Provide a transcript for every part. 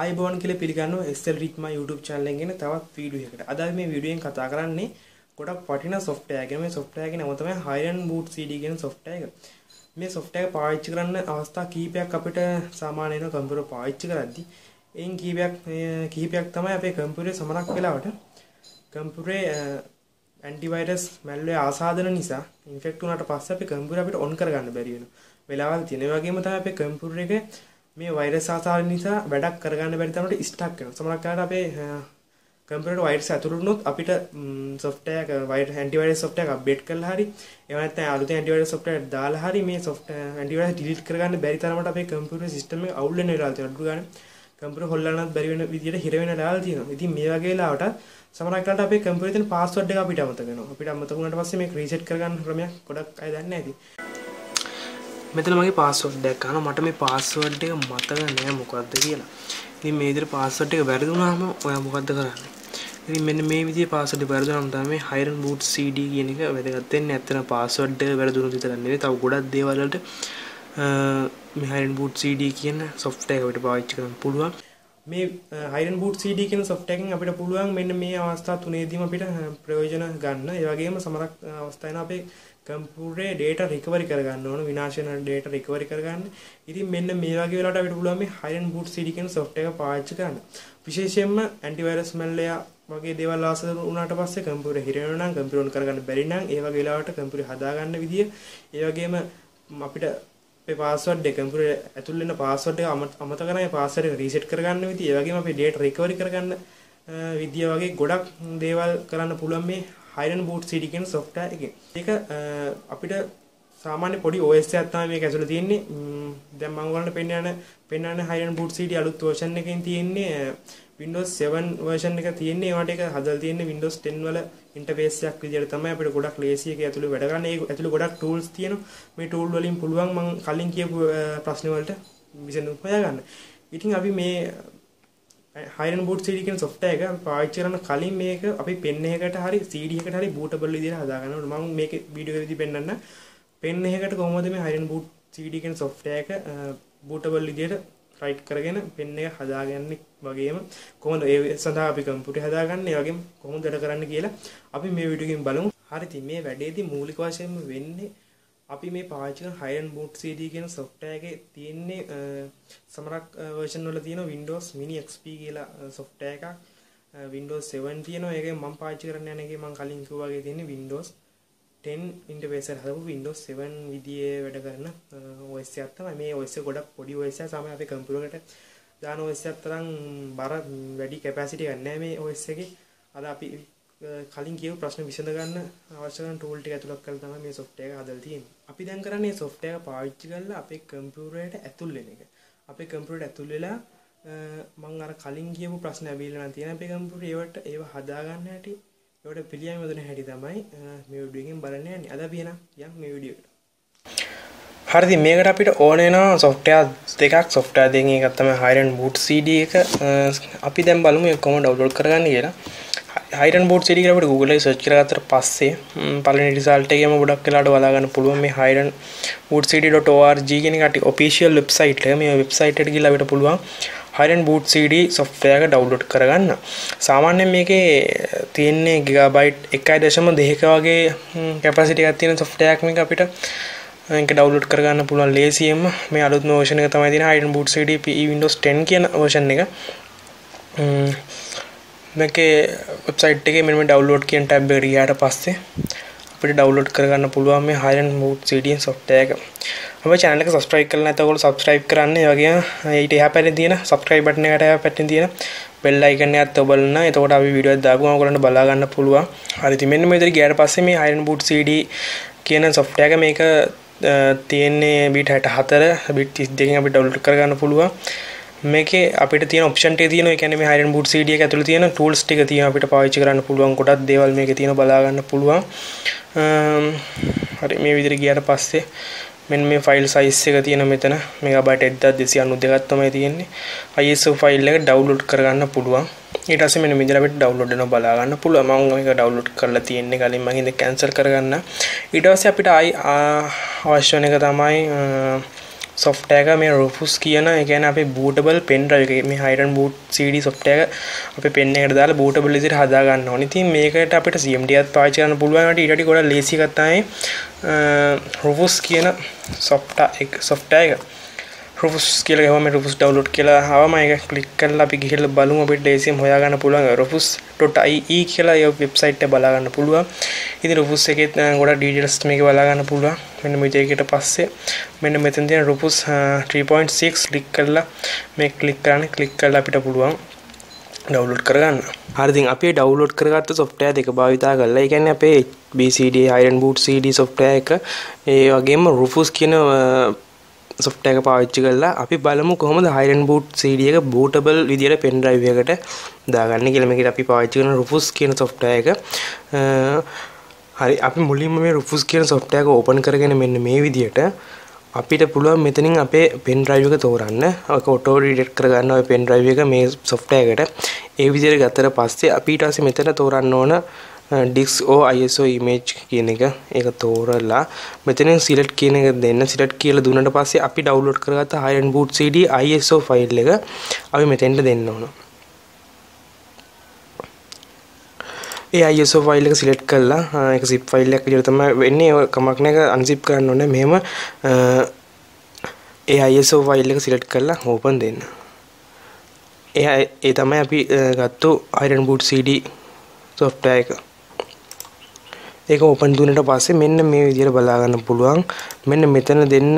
ආයිබෝන් කියලා පිළිගන්නවා SL රිට්ම YouTube channel එකෙන් තවත් වීඩියෝ එකකට. අද මේ වීඩියෝෙන් කතා කරන්නේ ගොඩක් වටිනා software එකක්. මේ software එකේ නම තමයි Highland Boot CD කියන software එක. මේ software එක පාවිච්චි කරන්න අවස්ථා කීපයක් අපිට සාමාන්‍යයෙන් කම්පියුටර් පාවිච්චි කරද්දී එයින් කීපයක් කීපයක් තමයි අපේ කම්පියුටරේ සමනක් වෙලාවට කම්පියුටරේ ඇන්ටිවයිරස් මැල්වේ ආසාදන නිසා ඉන්ෆෙක්ට් වුණාට පස්සේ අපේ කම්පියුටර් අපිට ඔන් කරගන්න බැරි වෙනවා. වෙලාවල් තියෙන. ඒ වගේම තමයි අපේ කම්පියුටර් එකේ මේ වෛරස් ආසාදන නිසා වැඩක් කරගන්න බැරි තරමට ස්ටක් වෙනවා. සමහරක් කාලට අපේ කම්පියුටර් වෛරස් ඇතුළට වුණොත් අපිට software එක වෛරස් ඇන්ටිවෛරස් software එක අප්ඩේට් කරලා හරි එහෙම නැත්නම් අලුතෙන් ඇන්ටිවෛරස් software එක දාලා හරි මේ software ඇන්ටිවෛරස් ඩිලීට් කරගන්න බැරි තරමට අපේ කම්පියුටර් සිස්ටම් එක අවුල් වෙන වෙලාවල් තියෙනවා. අඩු ගන්න කම්පියුටර් හොල්ලන්නත් බැරි වෙන විදියට හිර වෙන වෙලාවල් තියෙනවා. ඉතින් මේ වගේ වෙලාවට සමහරක් කාලට අපේ කම්පියුටරේ තියෙන පාස්වර්ඩ් එක අපිට අමතක වෙනවා. අපිට අමතක වුණාට පස්සේ මේක රීසෙට් කරගන්න ක්‍රමයක් ගොඩක් අය දන්නේ නැහැ ඉතින්. මෙතන මගේ පාස්වර්ඩ් එකක් අහනවා මට මේ පාස්වර්ඩ් එක මතක නෑ මොකද්ද කියලා. ඉතින් මේ විදිහට පාස්වර්ඩ් එක වැරදුනාම ඔයා මොකද්ද කරන්නේ? ඉතින් මෙන්න මේ විදිහේ පාස්වර්ඩ් එක වැරදුනම තමයි මේ Hiron Boot CD කියන එක වැදගත් වෙන්නේ. ඇත්තට පාස්වර්ඩ් එක වැරදුනොත් විතර නෙවෙයි තව ගොඩක් දේවල් වලට මේ Hiron Boot CD කියන software එක අපිට පාවිච්චි කරන්න පුළුවන්. මේ Hiron Boot CD කියන software එකෙන් අපිට පුළුවන් මෙන්න මේ අවස්ථා තුනේදීම අපිට ප්‍රයෝජන ගන්න. ඒ වගේම සමහරක් අවස්ථාවන අපේ කම්පියුටරේ data recovery කරගන්න ඕන විනාශ වෙන data recovery කරගන්න. ඉතින් මෙන්න මේ වගේ වෙලාවට අපිට පුළුවන් මේ Hiron Boot CD කියන software එක පාවිච්චි කරන්න. විශේෂයෙන්ම antivirus malware වගේ දේවල් ආසද වුණාට පස්සේ කම්පියුටර් හිර වෙනවා නම් කම්පියුටර් on කරගන්න බැරි නම් ඒ වගේ වෙලාවට කම්පියුටර් හදාගන්න විදිය ඒ වගේම අපිට අපේ පාස්වර්ඩ් එක කම්පියුටර් ඇතුල් වෙන පාස්වර්ඩ් එක අමතක කරන ඒ පාස්වර්ඩ් එක රීසෙට් කරගන්න විදිය ඒ වගේම අපේ data recovery කරගන්න විදිය වගේ ගොඩක් දේවල් කරන්න පුළුවන් මේ Hiron Boot CD කියන software එකෙන්. ඒක අපිට සාමාන්‍ය පොඩි OS එකක් තමයි මේක ඇතුළේ තියෙන්නේ. දැන් මම ඔයගොල්ලන්ට පෙන්නන පෙන්නන Hiron Boot CD අලුත් version එකකින් තියෙන්නේ Windows 7 version එක තියෙන්නේ. ඒවට ඒක හදලා තියෙන්නේ Windows 10 වල interface එකක් විදිහට තමයි අපිට ගොඩක් ලේසි එක ඇතුළේ වැඩ ගන්න. ඒ ඇතුළේ ගොඩක් tools තියෙනවා. මේ tool වලින් පුළුවන් මම කලින් කියපු ප්‍රශ්න වලට විසඳුම් හොයාගන්න. ඉතින් අපි මේ හයිරන් බූට් CD කියන software එක අපි පාවිච්චි කරන කලින් මේක අපි පෙන් එකකට හරි CD එකකට හරි bootable විදිහට හදාගන්න ඕනේ. මම මේක වීඩියෝ එකේදී පෙන්නන්න පෙන් එකකට කොහොමද මේ හයිරන් බූට් CD කියන software එක bootable විදිහට රයිට් කරගෙන පෙන් එක හදාගන්නේ වගේම කොහොමද? ඒ සඳහා අපි කම්පියුටර් හදාගන්නේ ඒ වගේම කොහොමද වැඩ කරන්න කියලා අපි මේ වීඩියෝ එකෙන් බලමු. හරි ඉතින් මේ වැඩේදී මූලික වශයෙන්ම වෙන්නේ අපි මේ පාවිච්චි කරන Hiron Boot CD කියන software එකේ තියෙන්නේ සමහරක් version වල තියෙන Windows Mini XP කියලා software එකක්. Windows 7 තියෙනවා. ඒකේ මම පාවිච්චි කරන්න යන එකේ මම කලින් කිව්වා වගේ තියෙන්නේ Windows 10 interface එක හදපු Windows 7 විදිහේ වැඩ කරන OS එකක් තමයි මේ OS එක ගොඩක් පොඩි OS එකක් සාමාන්‍ය අපේ කම්පියුටරේට දාන OS එකක් තරම් බර වැඩි capacity එකක් නැහැ මේ OS එකේ අද අපි කලින් කියපු ප්‍රශ්න විසඳ ගන්න අවශ්‍ය කරන ටූල් ටික ඇතුළත් කරලා තමයි මේ software එක හදලා තියෙන්නේ. අපි දැන් කරන්නේ software එක පාවිච්චි කරලා අපේ කම්පියුටරයට ඇතුල් වෙන එක. අපේ කම්පියුටරයට ඇතුල් වෙලා මම අර කලින් කියපු ප්‍රශ්න ඇවිල්ලා නම් තියෙන අපේ කම්පියුටරේ ඒවට ඒව හදා ගන්න හැටි ඒවට පිළියම් යොදන හැටි තමයි මේ වීඩියෝ එකෙන් බලන්න යන්නේ. අද අපි එන යම් මේ වීඩියෝ එකට. හරිදි මේකට අපිට ඕන වෙනවා software දෙකක් software දෙකකින් එකක් තමයි Hiron Boot CD එක. අපි දැන් බලමු ඒක කොහොමද download කරගන්නේ කියලා. හයිරන් බෝඩ් සිටි කියලා අපිට Google එකේ search කරගත්තට පස්සේ පළවෙනි result එකේම ගොඩක් වෙලාවට බලා ගන්න පුළුවන් මේ hiron bootcd.org කියන එකට official website එක මේ website එකට ගිහලා අපිට පුළුවන් hiron boot cd software එක download කරගන්න. සාමාන්‍යයෙන් මේකේ eh, තියෙන්නේ gigabyte 1.2ක වගේ hm, capacity එකක් තියෙන software එකක් මේක අපිට eh, ඒක ඩවුන්ලෝඩ් කරගන්න පුළුවන් ලේසියෙන්ම මේ අලුත්ම version එක තමයි තියෙන hiron boot cd pe windows 10 කියන version එක. Hm, මේකේ වෙබ්සයිට් එකේ මෙන්න මේ ඩවුන්ලෝඩ් කියන ටැබ් එකට ගියාට පස්සේ අපිට ඩවුන්ලෝඩ් කරගන්න පුළුවන් මේ Hiron Boot CD software එක. අපේ channel එක subscribe කරලා නැත්නම් ඔයගොල්ලෝ subscribe කරන්න. ඒ වගේම ඊට එහා පැත්තේ තියෙන subscribe button එකට එහා පැත්තේ තියෙන bell icon එකත් ඔබලන. එතකොට අපි වීඩියෝ එක දාපුවම ඔයගොල්ලන්ට බලා ගන්න පුළුවන්. හරි ඉතින් මෙන්න මේ විදිහට ගියාට පස්සේ මේ Hiron Boot CD කියන software එක මේක තියෙන්නේ බීට 64 බිට් 32කින් අපිට ඩවුන්ලෝඩ් කරගන්න පුළුවන්. මේකේ අපිට තියෙන ඔප්ෂන් ටික තියෙනවා. ඒ කියන්නේ මේ Hiron Boot CD එක ඇතුළේ තියෙන tools ටික තියෙනවා අපිට පාවිච්චි කරන්න පුළුවන්. ගොඩක් දේවල් මේකේ තියෙනවා බලා ගන්න පුළුවන්. හරි මේ විදිහට ගියාට පස්සේ මෙන්න මේ ෆයිල් සයිස් එක තියෙන මෙතන මෙගාබයිට් 1292ක් තමයි තියෙන්නේ. ISO ෆයිල් එක ඩවුන්ලෝඩ් කරගන්න පුළුවන්. ඊට පස්සේ මෙන්න මෙතන අපිට ඩවුන්ලෝඩ් වෙනවා බලා ගන්න පුළුවන්. මම මේක ඩවුන්ලෝඩ් කරලා තියෙන්නේ කලින් මම ඉතින් කැන්සල් කරගන්න. ඊට පස්සේ අපිට ආයි අවශ්‍ය වෙන එක තමයි සොෆ්ටෑක මේ රොෆුස් කියන එකන අප බූටබල් පෙන්ඩ්‍රයික මේ හයිරන් බූට් CD සොෆ්ටෑක අප පෙන්න එකට දාලා බූටබල් ලෙසිට හදාගන්න ඕනති මේකට අපට සියම්ටියත් පාචකන්න පුළුවන්ට ඉට ගොඩ ලේසිකත්තයි රොෆුස් කියන සොෆ්ට එක. සොෆ්ටෑක රුස් කියල හම රුස් ඩවලෝඩ් කියලා හම එක කලික් කල් අපි ගිහිල බලුම අපිට ලේසිම් හොයාගන්න පුළුවන් රුස්.යි කියලා ය වෙබ්සයිට් බලාගන්න පුළුවන්. ඉති රුපුස් එකෙත් ගොඩ ඩීඩල්ස් මේක බලාගන්න පුළුවන්. මෙන්න මෙජයකට පස්සේ මෙන්න මෙතන් තියෙන රුපුස් 3.6 ලික් කරලා මේ කලික් කරන්න කලික් කරලා අපිට පුළුවන් ඩවලෝඩ් කරගන්න. හරිතින් අපේ ඩවලෝඩ් කරගත්ත සොෆ්ටය දෙක භාවිතා කරලා එකන්න අපේ BCD හයිරන් බූට් CD සොෆ්ටය එක ඒ වගේම රුෆුස් කියන සොෆ්ට එක පාවිච්චි කරලා අපි බලමු කොහොමද හයිරන් බූට් CD එක බූටබල් විදියට පෙන් ඩ්‍රයිව් එකට දාගන්න කියලා. මේකට අපි පාවිච්චි කරන රුෆුස් කියන සොෆ්ට් එක. හරි අපි මුලින්ම මේ රුෆුස් කියන සොෆ්ට් එක ඕපන් කරගෙන මෙන්න මේ විදියට අපිට පුළුවන් මෙතනින් අපේ පෙන් ඩ්‍රයිව් එක තෝරන්න. ඔක ඔටෝ ඩිටෙක්ට් කරගන්න ඔය පෙන් ඩ්‍රයිව් එක මේ සොෆ්ට් එකට. ඒ විදියට ගත්තට පස්සේ අපි ඊට පස්සේ මෙතන තෝරන්න ඕන ඩික්ස් ඕ ISO ඉමේජ් කියන එක. ඒක තෝරලා මෙතනින් සිලට් කියන එක දෙන්න. සිලට් කියලා දුන්නට පස්සේ අපි ඩවුන්ලෝඩ් කරගත්ත Iron Boot CD ISO file එක අපි මෙතෙන්ට දෙන්න ඕන. ඒ ISO ෆයිල් එක සිලෙක්ට් කරලා uh, ඒක zip ෆයිල් එකක් විදිහට තමයි වෙන්නේ. ඒක කමක් නැහැ. අන්සිප් කරන්න ඕනේ. මෙහෙම uh, ඒ ISO ෆයිල් එක සිලෙක්ට් කරලා ඕපන් දෙන්න. ඒ ඒ තමයි අපි uh, ගත්තු Iron Boot CD software එක. ඒක ඕපන් දුන්නට පස්සේ මෙන්න මේ විදිහට බලා ගන්න පුළුවන්. මෙන්න මෙතන දෙන්න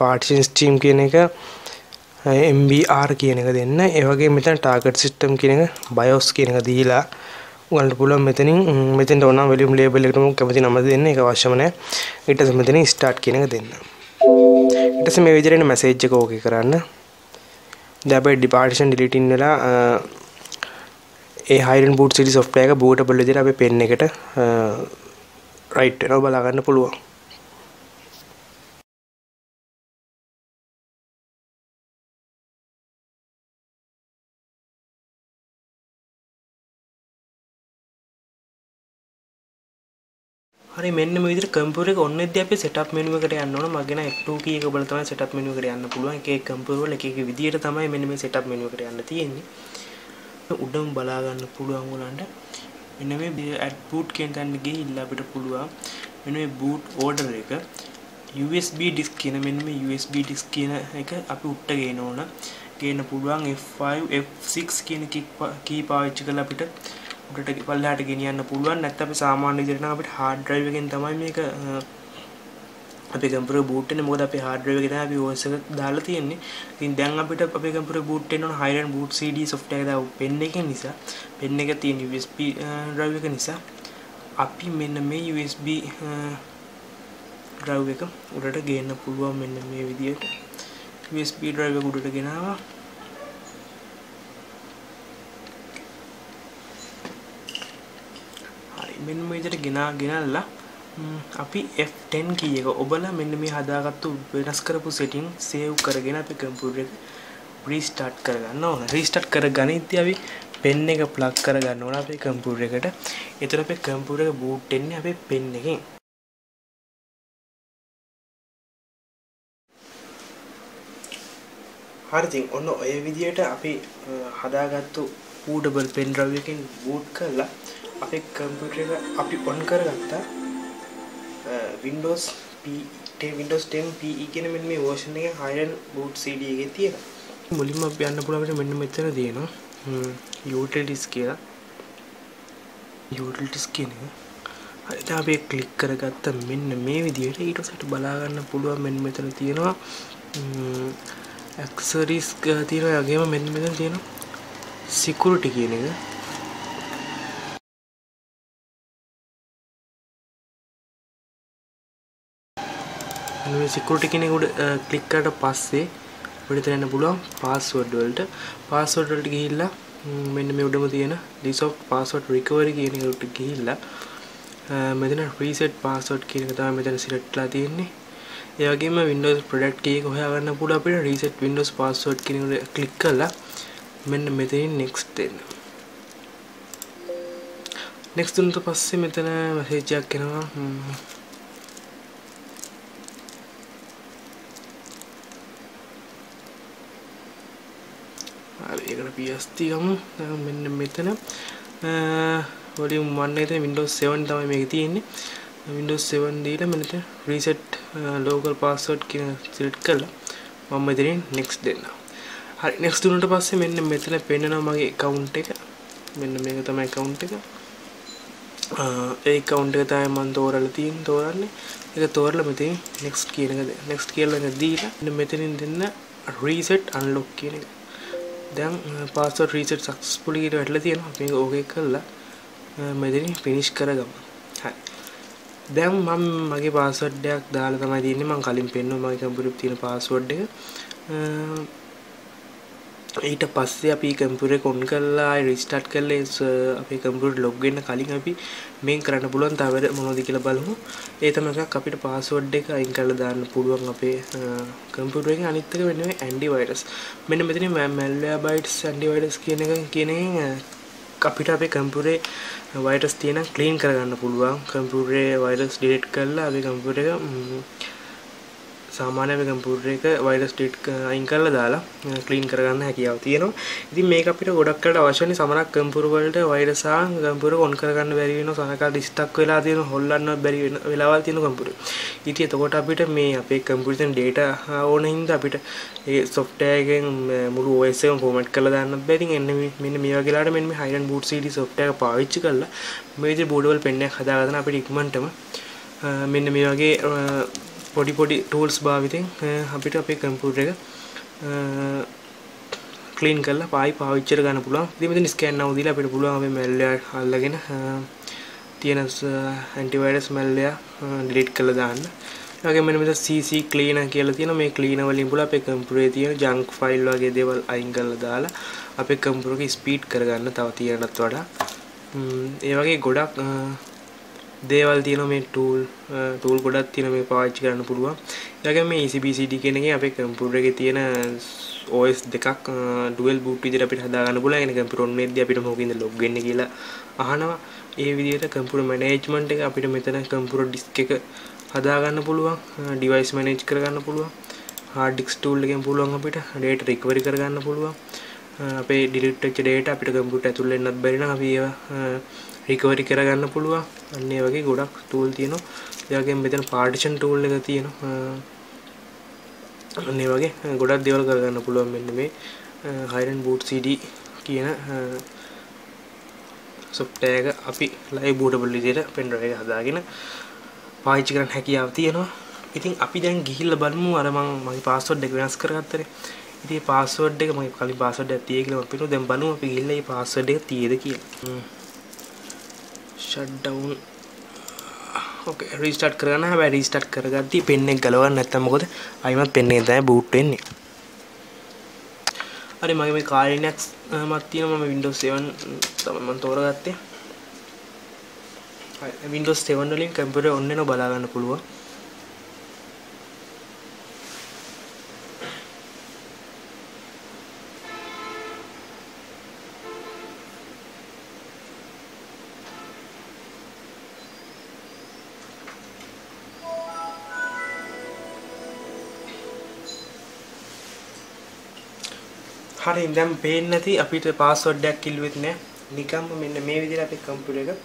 පාර්ටිෂන් ස්ට්‍රීම් කියන එක MBR කියන එක දෙන්න. ඒ වගේ මෙතන ටාගට් සිස්ටම් කියන එක BIOS කියන එක දීලා ඔයාලට පුළුවන්. මෙතනින් මෙතෙන්ට ඕන වොලියුම් ලේබල් එකටම කැමති නම දෙන්න. ඒක අවශ්‍යම නැහැ ඊට පස්සේ මෙතනින් ස්ටාර්ට් කියන එක දෙන්න. ඊට පස්සේ මේ විදිහට මැසේජ් එක ඕකේ කරන්න. දැන් අපි ඩිපාර්ටිෂන් ඩිලීටින් වෙලා ඒ හයිරන් බූට් සිටි සොෆ්ට්වෙයාර් එක බූටබල් විදිහට අපි පෙන් එකට රයිට් වෙනවා බලාගන්න පුළුවන් හරි මෙන්න මේ විදිහට කම්පියුටර් එක ඔන්න ඉද්දී අපි සෙටප් මෙනු එකට යන්න ඕන. මගේ නම් F2 කී එක ඔබලා තමයි සෙටප් මෙනු එකට යන්න පුළුවන්. එක එක කම්පියුටර් වල එක එක විදිහට තමයි මෙන්න මේ සෙටප් මෙනු එකට යන්න තියෙන්නේ. උඩම බලා ගන්න පුළුවන් උලන්ට මෙන්න මේ ඇඩ් බූට් කියන තැනට ගිහිල්ලා අපිට පුළුවන්. මෙන්න මේ බූට් ඕඩර් එක. USB ඩිස්ක් කියන මෙන්න මේ USB ඩිස්ක් කියන එක අපි උට්ට ගේන ඕන. ගේන්න පුළුවන් F5 F6 කියන කී පාවිච්චි කරලා අපිට උඩට පල්ලෙහාට ගෙනියන්න පුළුවන්. නැත්නම් අපි සාමාන්‍ය විදිහට නම් අපිට hard drive එකෙන් තමයි මේක අපේ කම්පියුටර් බූට් වෙන්නේ මොකද අපේ hard drive එකේ තමයි අපි OS එක දාලා තියෙන්නේ. ඉතින් දැන් අපිට අපේ කම්පියුටර් බූට් වෙන්න ඕන high end boot CD software එක දාපු pen එකේ නිසා. pen එක තියෙන USB uh, drive එක නිසා අපි මෙන්න මේ USB uh, drive එක උඩට ගේන්න පුළුවන් මෙන්න මේ විදිහට USB drive එක උඩට ගෙනාවා. හරි මෙන්න මේ විදිහට ගෙනා ගෙනල්ලා අපි F10 කී එක ඔබලා මෙන්න මේ හදාගත්තු වෙනස් කරපු සෙටින් සේව් කරගෙන අපේ කම්පියුටර් එක රීස්ටාර්ට් කරගන්න ඕන. රීස්ටාර්ට් කරගනිද්දී අපි පෙන් එක ප්ලග් කරගන්න ඕන අපේ කම්පියුටර් එකට. එතකොට අපේ කම්පියුටර් එක බූට් වෙන්නේ අපේ පෙන් එකෙන්. හරි ඉතින් ඔන්න ඔය විදිහට අපි හදාගත්තු බූටබල් පෙන් ඩ්‍රයිව් එකෙන් බූට් කරලා අපේ කම්පියුටර් එක අපි ඔන් කරගත්තා. Uh, Windows P Windows 10 PE කියන මෙන්න මේ version එකේ high end boot CD එකේ තියෙනවා. මුලින්ම අපි යන්න පුළුවන් අපිට මෙන්න මෙතන තියෙනවා utilities කියලා. utilities කියන එක. හරි දැන් අපි ක්ලික් කරගත්ත මෙන්න මේ විදිහට ඊට පස්සේ බලා ගන්න පුළුවන් මෙන්න මෙතන තියෙනවා accessories තියෙනවා ඒ වගේම මෙන්න මෙතන තියෙනවා security කියන එක. සිකුරිටි කෙනෙකුට ක්ලික් කරලා පස්සේ අපිට දැනන්න පුළුවන් පාස්වර්ඩ් වලට පාස්වර්ඩ් වලට ගිහිල්ලා මෙන්න මේ උඩම තියෙන list of password recovery කියන එකට ගිහිල්ලා මෙතන reset password කියන එක තමයි මෙතන select ලා තියෙන්නේ. ඒ වගේම Windows product key එක හොයාගන්න පුළුවන් අපිට reset Windows password කියන එක ක්ලික් කරලා මෙන්න මෙතනින් next දෙන්න. next දුන්නට පස්සේ මෙතන message එකක් එනවා ඒකට පියස්ති ගමු මෙන්න මෙතන වොලියුම් 1 එකේ Windows 7 තමයි මේක තියෙන්නේ Windows 7 දීලා මෙතන reset local password කියන select කරලා මම මෙතනින් next දෙන්න. හරි next දුන්නාට පස්සේ මෙන්න මෙතන පෙන්නනවා මගේ account එක. මෙන්න මේක තමයි account එක. ඒ account එක තමයි මම තෝරලා තියෙන්නේ තෝරන්නේ. ඒක තෝරලා මෙතන next කියන එක next කියලා එක දීලා මෙතනින් දෙන්න reset unlock කියන එක. දැන් පාස්වර්ඩ් රීසෙට් සක්සස්ෆුලි කියලා වැටලා තියෙනවා. මේක ඕකේ කරලා මෙතනින් ෆිනිෂ් කරගමු. හරි. දැන් මම මගේ පාස්වර්ඩ් එකක් දාලා තමයි තියෙන්නේ. මම කලින් පෙන්නුවා මගේ කම්පියුටරේ තියෙන පාස්වර්ඩ් එක. ඊට පස්සේ අපි කම්පියුටර් එක ඔන් කරලා ආයි රීස්ටාර්ට් කරලා අපේ කම්පියුටර් ලොග් වෙන්න කලින් අපි මේන් කරන්න පුළුවන් තව වැඩ මොනවද කියලා බලමු. ඒ තමයි එකක් අපිට පාස්වර්ඩ් එක අයින් කරලා දාන්න පුළුවන් අපේ කම්පියුටර් එකේ අනිත් එක වෙන්නේ ඇන්ටි වෛරස්. මෙන්න මෙතන මැල්වෙයාර් බයිට්ස් ඇන්ටි වෛරස් කියන එක කියන අපිට අපේ කම්පියුටරේ වෛරස් තියෙන ක්ලීන් කරගන්න පුළුවන්. කම්පියුටරේ වෛරස් ඩිලීට් කරලා අපේ කම්පියුටර් එක සාමාන්‍ය මේ කම්පියුටර් එක වෛරස් ඩිලීට් අයින් කරලා දාලා ක්ලීන් කරගන්න හැකියාව තියෙනවා. ඉතින් මේක අපිට ගොඩක් කරලා අවශ්‍යනේ සමහරක් කම්පියුටර් වලට වෛරස් ආ කම්පියුටර් ඔන් කරගන්න බැරි වෙනවා. සමහරක් ඩිස්ටක් වෙලා තියෙන හොල්ලන්න බැරි වෙන වෙලාවල් තියෙන කම්පියුටර්. ඉතින් එතකොට අපිට මේ අපේ කම්පියුටරෙන් data ඕන හින්දා අපිට ඒ software එකෙන් මුළු OS එකම format කරලා දාන්න බෑ. ඉතින් එන්න මෙන්න මේ වගේ ලාට මෙන්න මේ Highland Boot CD software එක පාවිච්චි කරලා මේ විදිහට bootable pen එකක් හදාගන්න අපිට ඉක්මනටම මෙන්න මේ වගේ පොඩි පොඩි ටූල්ස් භාවිතෙන් අපිට අපේ කම්පියුටර් එක ක්ලීන් කරලා පායි පාවිච්චිට ගන්න පුළුවන්. ඉතින් මෙතන ස්කෑන් නව දීලා අපිට පුළුවන් අපේ මැල්වෙයාර් අල්ලගෙන තියෙන ඇන්ටිවයිරස් මැල්වෙයාර් ඩිලීට් කරලා දාන්න. ඒ වගේම මෙතන CC cleaner කියලා තියෙනවා. මේ cleaner වලින් පුළුවන් අපේ කම්පියුටරේ තියෙන junk file වගේ දේවල් අයින් කරලා දාලා අපේ කම්පියුටර් එක ස්පීඩ් කරගන්න තව තියෙනටත් වඩා. ඒ වගේ ගොඩක් දේවල් තියෙනවා මේ ටූල් ටූල් ගොඩක් තියෙනවා මේ පාවිච්චි කරන්න පුළුවන්. ඒ වගේම මේ ECBCD කියන එකේ අපේ කම්පියුටර් එකේ තියෙන OS දෙකක් ඩුවල් බූට් විදිහට අපිට හදා ගන්න පුළුවන්. ඒ කම්පියුටර් ඔන් වෙද්දී අපිට මොකකින්ද ලොග් වෙන්නේ කියලා අහනවා. ඒ විදිහට කම්පියුටර් මැනේජ්මන්ට් එක අපිට මෙතන කම්පියුටර් ඩිස්ක් එක හදා ගන්න පුළුවන්. ඩිවයිස් මැනේජ් කර ගන්න පුළුවන්. හાર્ඩ් ඩිස්ක් ටූල් එකෙන් පුළුවන් අපිට data recovery කර ගන්න පුළුවන්. අපේ ඩිලීට් වෙච්ච data අපිට කම්පියුටර් ඇතුළේ එන්නත් බැරි නම් අපි ඒවා රිකවරි කරගන්න පුළුවන්. අන්න ඒ වගේ ගොඩක් ටූල් තියෙනවා. ඒ වගේම මෙතන පාර්ටිෂන් ටූල් එක තියෙනවා. අන්න ඒ වගේ ගොඩක් දේවල් කරගන්න පුළුවන් මෙන්න මේ හයිරන් බූට් CD කියන සොෆ්ට්වෙයාර් එක අපි ලයිව් බූටබල් විදිහට පෙන් ඩ්‍රයිව් එක හදාගෙන පාවිච්චි කරන්න හැකියාව තියෙනවා. ඉතින් අපි දැන් ගිහිල්ලා බලමු. අර මම මගේ පාස්වර්ඩ් එක වෙනස් කරගත්තනේ ඉතින් පාස්වර්ඩ් එක මගේ කලින් පාස්වර්ඩ් එකක් තියෙයි කියලා මම පිටු දැන් බලමු අපි ගිහිල්ලා මේ පාස්වර්ඩ් එක තියෙද කියලා. ෂට්ඩවුන් ඕකේ රීස්ටාර්ට් කරගන්න. හැබැයි රීස්ටාර්ට් කරගද්දි පෙන් එක ගලවන්න නැත්නම් මොකද? අයිමත් පෙන් එක තමයි බූට් වෙන්නේ. හරි මගේ මේ කාලිනක්ස් මත් තියෙනවා මම Windows 7 තමයි මම තෝරගත්තේ. හරි Windows 7 වලින් කම්පියුටර් ඔන් වෙනව බලා ගන්න පුළුවන්. හරි දැන් පේන්නේ නැති අපිට පාස්වර්ඩ් එකක් කිල්ලුවෙත් නෑ. නිකම්ම මෙන්න මේ විදිහට අපේ කම්පියුටර් එක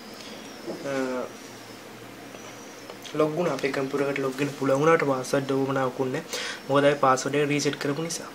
ලොග් වුණා. අපේ කම්පියුටර් එකට ලොග් වෙන්න පුළුවන් වුණාට පාස්වර්ඩ් ඕමනාවක් උන්නේ මොකද අපි පාස්වර්ඩ් එක රීසෙට් කරපු නිසා.